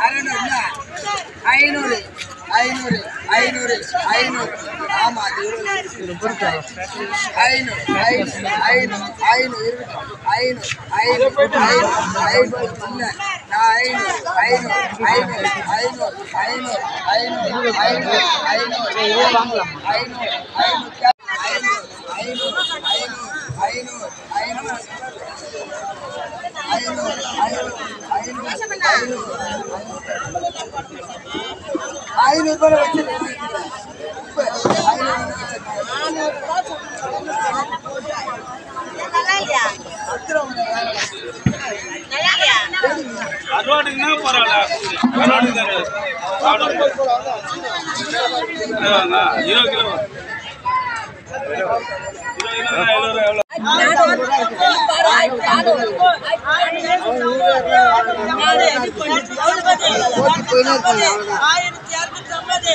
அறநூறு ஐநூறு ஐநூறு ஐநூறு ஐநூறு ஆமா அது ஐநூறு ஐநூறு ஐநூறு ஐநூறு ஐநூறு ஐநூறு ஐநூறு ஐநூறு நான் ஐநூறு ஐநூறு ஐநூறு ஐநூறு ஐநூறு ஐநூறு ஐநூறு ஐநூறு ஐநூறு ஐநூறு ஐநூறு கர்நாடகனா பரவாயில்ல கர்நாடகா இருபது கிலோ ஆயிரத்தி அறுநூத்தி ஐம்பது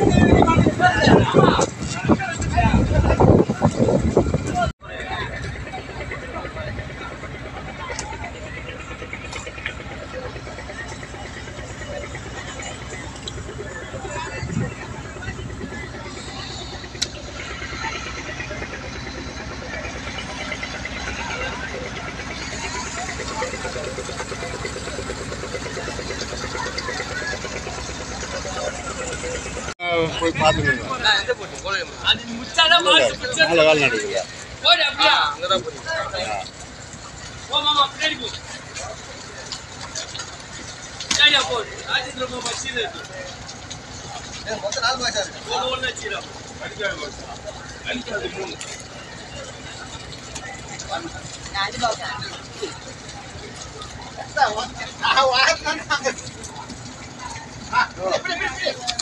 Ini போய் பார்த்துக்கோங்க. நாலு கால் நடிக்கல வாங்க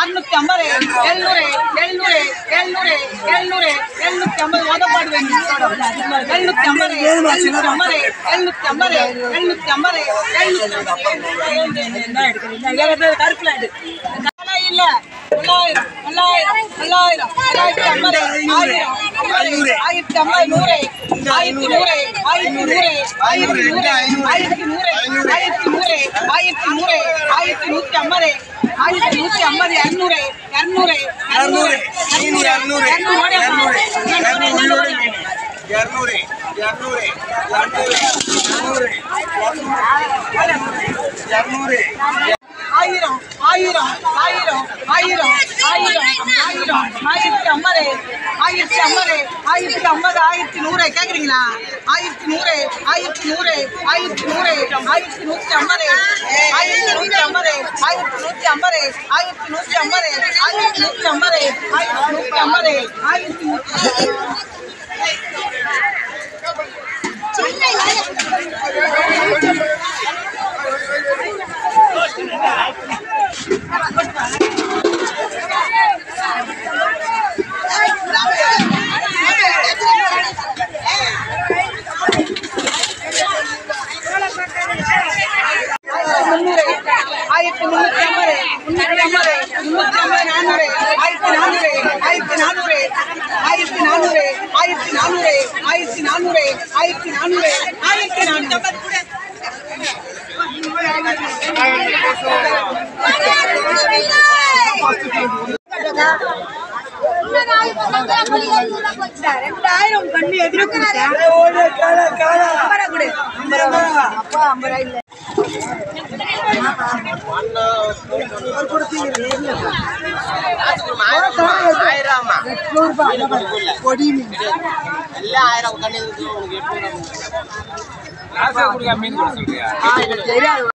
அறுநூத்தி ஐம்பது எழுநூறு எழுநூறு எழுநூறு எழுநூறு எழுநூத்தி ஐம்பது ஓதப்பாடு எழுநூத்தி ஐம்பது எழுநூத்தி ஐம்பது எழுநூத்தி ஐம்பது எழுநூத்தி ஐம்பது எழுநூத்தி கருப்புல இல்ல தொள்ளாயிரம் தொள்ளாயிரம் தொள்ளாயிரம் தொள்ளாயிரத்தி ஐம்பது ஆயிரம் ஆயிரத்தி ஐம்பது நூறு ஆயிரத்தி நூறு ஆயிரத்தி நூறு ஆயிரத்தி நூறு நூறு ஆயிரத்தி நூறு ஆயிரத்தி நூத்தி ஐம்பது ஆயிரத்தி நூத்தி ஐம்பது இரநூறு இரநூறு இரநூறு இரநூறு இரநூறு இரநூறு இரநூறு இரநூறு இரநூறு ஆயிரம் ஆயிரம் ஆயிரம் ஆயிரம் ஆயிரம் ஆயிரம். ஆயிரத்தி ஐம்பது ஆயிரத்தி ஐம்பது ஆயிரத்தி ஐம்பது ஆயிரத்தி நூறு. கேக்குறீங்களா? ஆயிரத்தி நூறு ஆயிரத்தி நூறு ஆயிரத்தி நூறு ஆயிரத்தி நூத்தி ஐம்பது ஆயிரத்தி நூத்தி ஐம்பது ஆயிரத்தி நூத்தி ஐம்பது ஆயிரத்தி நூத்தி ஐம்பது ஆயிரத்தி நூத்தி ஐம்பது ஆயிரத்தி நூத்தி ஐம்பது ஆயிரத்தி நூத்தி ரெண்டாயிரம் கண்ணு எதிர கொடி எல்லாம் ஆயிரம் கண்ணு மீன் கொடுக்க சொல்றியா